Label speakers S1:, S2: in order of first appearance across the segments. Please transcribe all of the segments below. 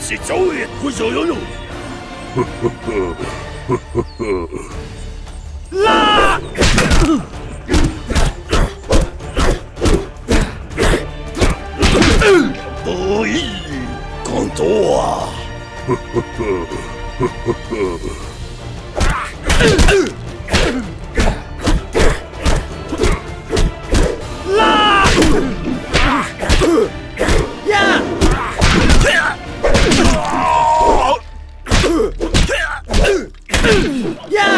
S1: 是早已不所 有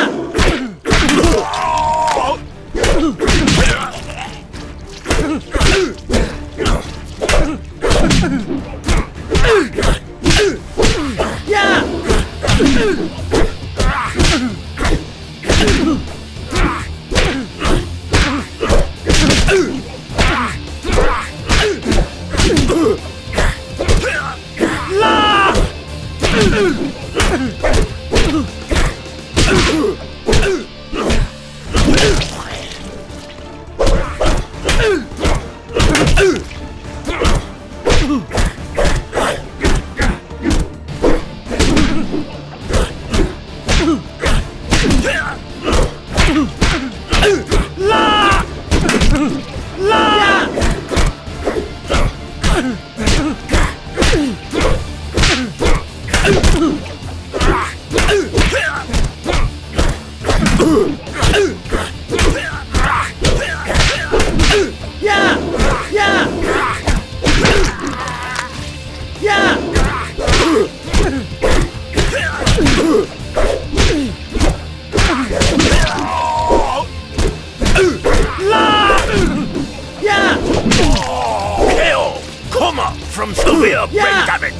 S1: ！from Sylvia yeah. Brain Damage!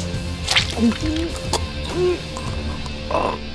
S1: Mm-hmm. Mm-hmm.